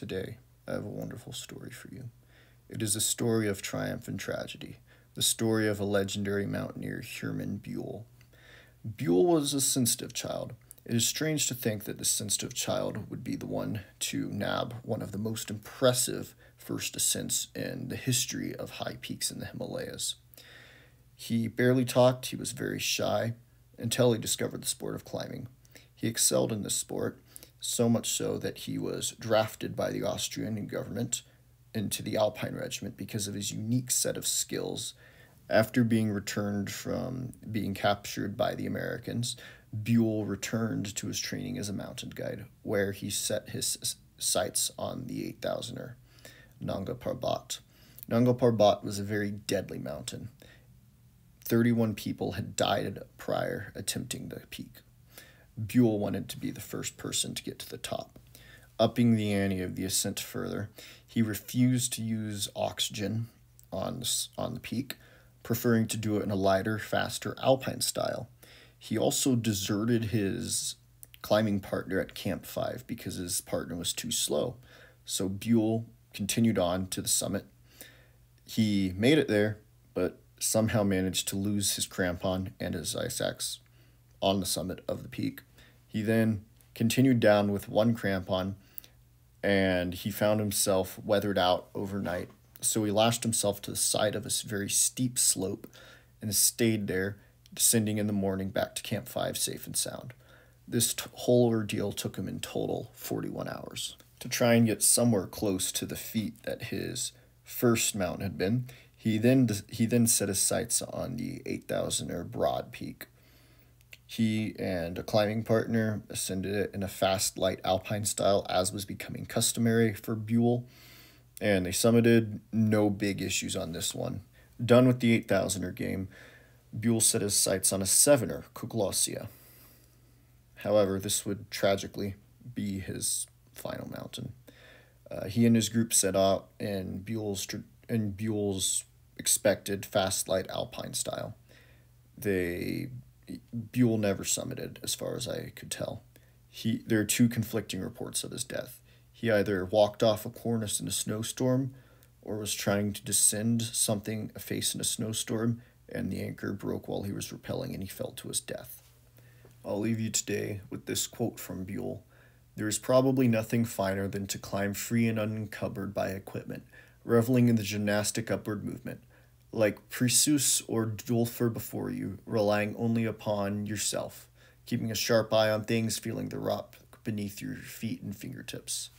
Today, I have a wonderful story for you. It is a story of triumph and tragedy, the story of a legendary mountaineer, Hermann Buhl. Buhl was a sensitive child. It is strange to think that the sensitive child would be the one to nab one of the most impressive first ascents in the history of high peaks in the Himalayas. He barely talked, he was very shy, until he discovered the sport of climbing. He excelled in this sport, so much so that he was drafted by the Austrian government into the Alpine Regiment because of his unique set of skills. After being returned from being captured by the Americans, Buhl returned to his training as a mountain guide, where he set his sights on the 8000er, Nanga Parbat. Nanga Parbat was a very deadly mountain. 31 people had died prior attempting the peak. Buhl wanted to be the first person to get to the top. Upping the ante of the ascent further, he refused to use oxygen on, on the peak, preferring to do it in a lighter, faster alpine style. He also deserted his climbing partner at Camp 5 because his partner was too slow. So Buhl continued on to the summit. He made it there, but somehow managed to lose his crampon and his ice axe on the summit of the peak. He then continued down with one crampon and he found himself weathered out overnight. So he lashed himself to the side of a very steep slope and stayed there, descending in the morning back to Camp 5 safe and sound. This whole ordeal took him in total 41 hours. To try and get somewhere close to the feat that his first mountain had been, he then he then set his sights on the 8000er Broad Peak. He and a climbing partner ascended it in a fast, light alpine style, as was becoming customary for Buhl, and they summited. No big issues on this one. Done with the 8000er game, Buhl set his sights on a 7er, Chogolisa. However, this would tragically be his final mountain. Uh, he and his group set out in Buhl's in Buhl's expected fast light alpine style. They Buhl never summited, as far as I could tell. He there are two conflicting reports of his death. He either walked off a cornice in a snowstorm, or was trying to descend something a face in a snowstorm, and the anchor broke while he was rappelling, and he fell to his death. I'll leave you today with this quote from Buhl. There is probably nothing finer than to climb free and unencumbered by equipment, reveling in the gymnastic upward movement, like Preuss or Dulfer before you, relying only upon yourself, keeping a sharp eye on things, feeling the rock beneath your feet and fingertips.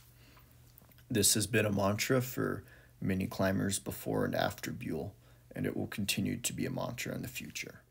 This has been a mantra for many climbers before and after Buhl, and it will continue to be a mantra in the future.